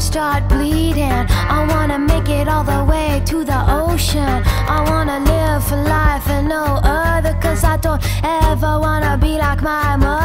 start bleeding. I wanna make it all the way to the ocean. I wanna live for life and no other. Cause I don't ever wanna be like my mother.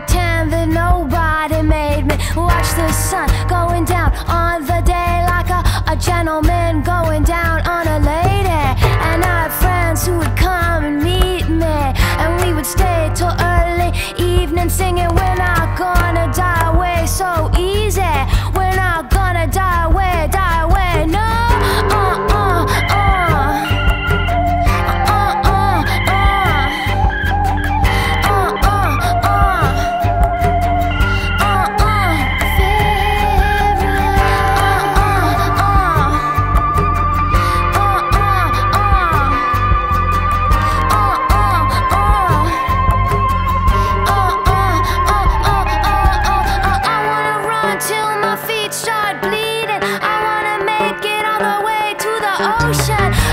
Pretend that nobody made me. Watch the sun going down on the day like a, a gentleman going down on a lady. And I had friends who would come and meet me, and we would stay till early evening singing, We're not gonna die away so ocean.